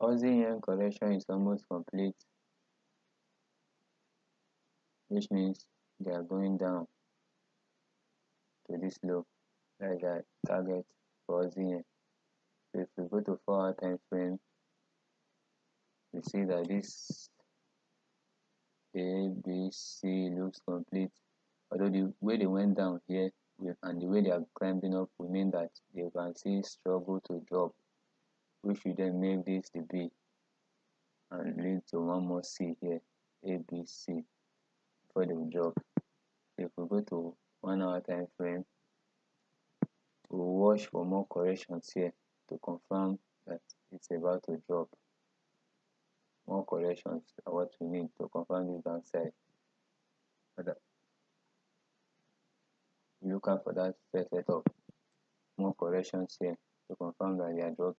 Aussie yen correction is almost complete which means they are going down to this that is our target for Aussie yen so if we go to 4 hour time frame we see that this ABC looks complete. Although the way they went down here and the way they are climbing up will mean that they can still struggle to drop which will then make this the B and lead to one more C here ABC before they will drop if we go to one hour time frame we'll watch for more corrections here to confirm that it's about to drop. More corrections are what we need to confirm this downside. Look out for that set setup more corrections here to confirm that they are dropping